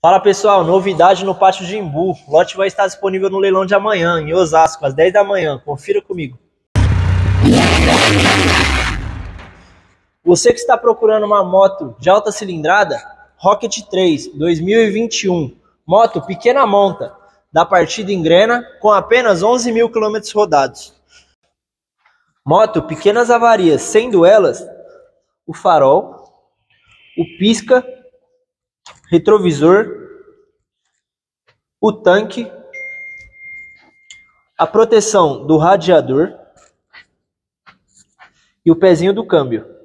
Fala pessoal, novidade no Pátio de Imbu. Lote vai estar disponível no leilão de amanhã, em Osasco, às 10 da manhã. Confira comigo. Você que está procurando uma moto de alta cilindrada, Rocket 3 2021. Moto pequena monta, da partida em Grena, com apenas 11 mil quilômetros rodados. Moto pequenas avarias, sendo elas o farol, o pisca, retrovisor, o tanque, a proteção do radiador e o pezinho do câmbio.